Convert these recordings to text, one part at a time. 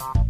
Meow.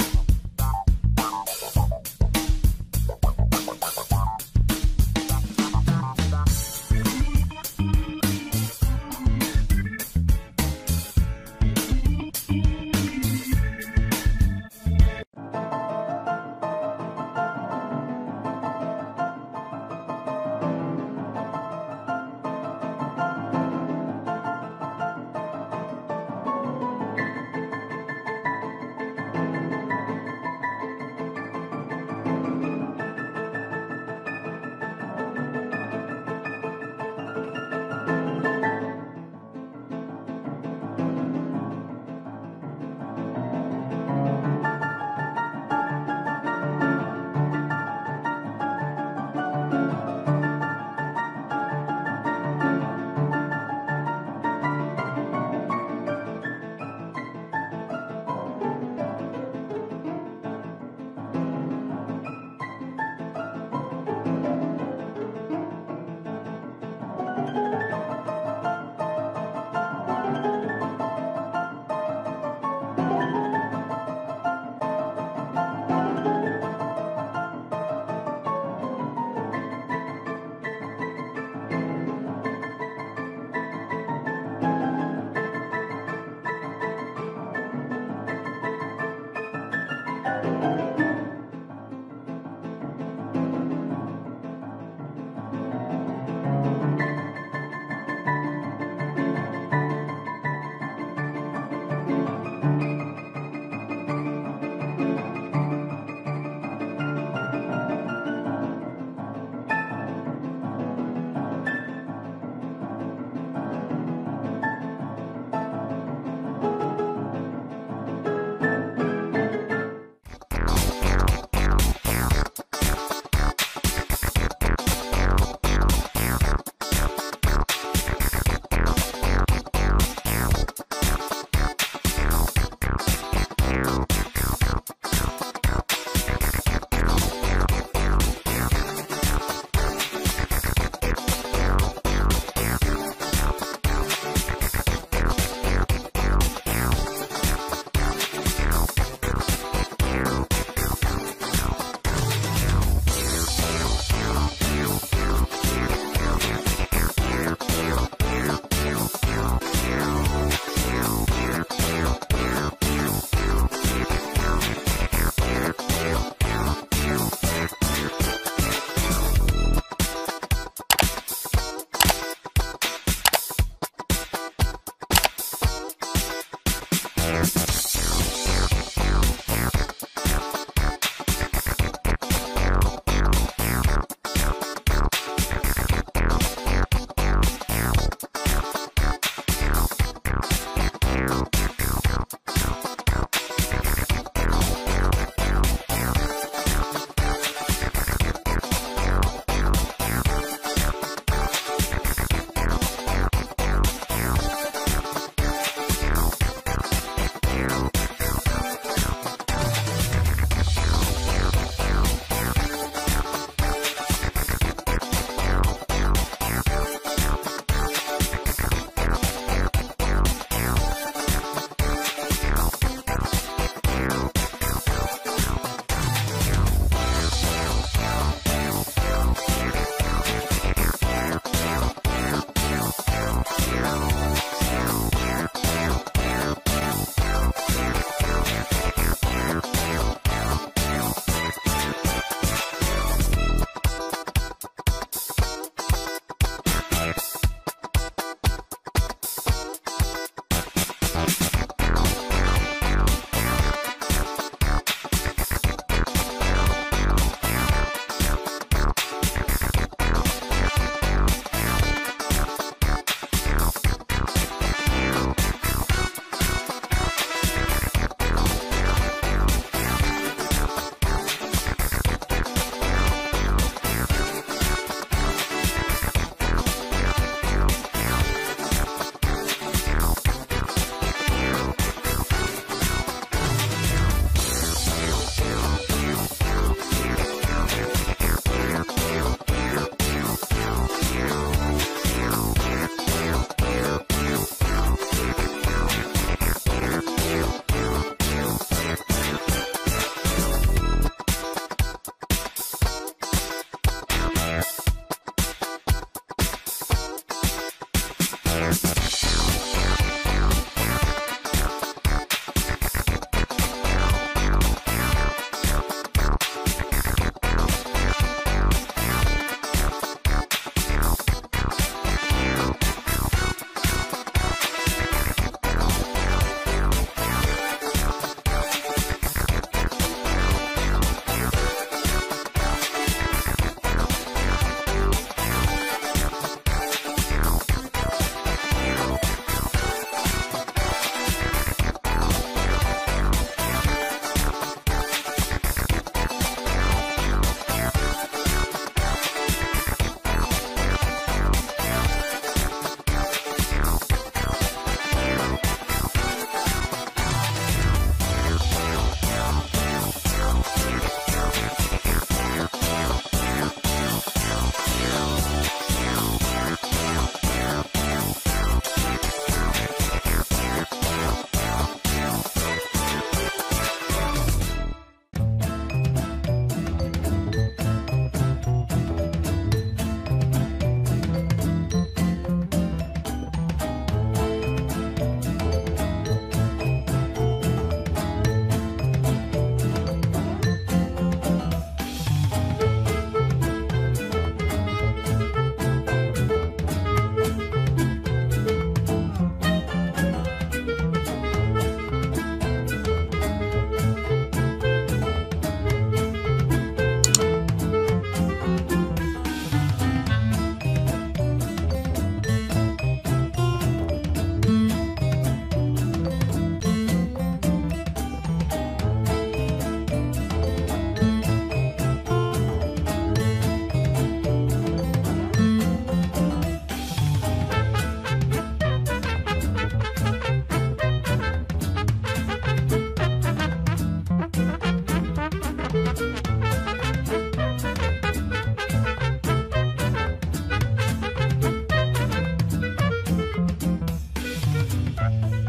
Bye.